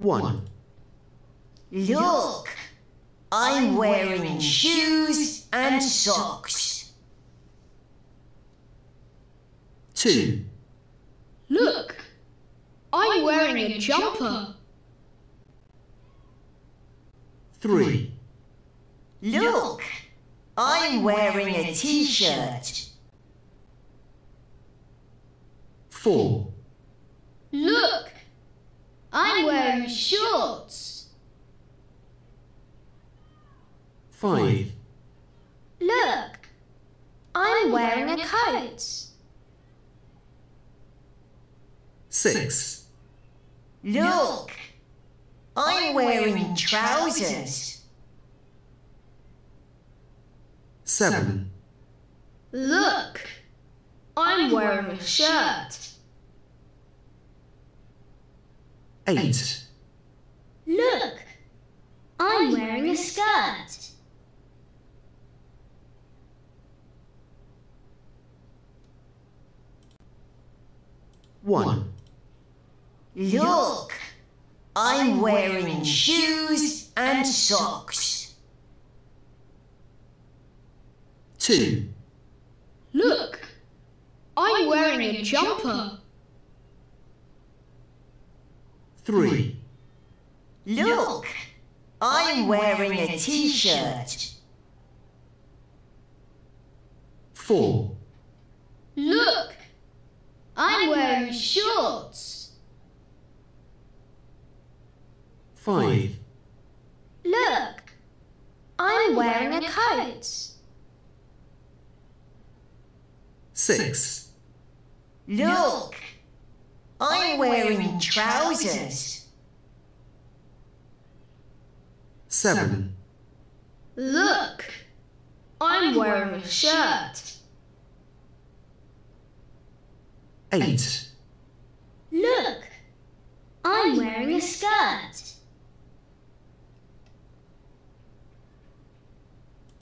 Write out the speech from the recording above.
1, Look, I'm wearing shoes and socks. 2, Look, I'm wearing a jumper. 3, Look, I'm wearing a t-shirt. 4, Look, I'm wearing shorts. 5, Look, I'm wearing a coat. 6, Look, I'm wearing trousers. 7, Look, I'm wearing a shirt. 8, Look, I'm wearing a skirt. One, Look, I'm wearing shoes and socks. two, Look, I'm wearing a jumper. Three, Look, I'm wearing a t-shirt. four, Look, I'm wearing shorts. five, Look, I'm wearing a coat. six, Look, I'm wearing trousers. 7. Look, I'm wearing a shirt. 8.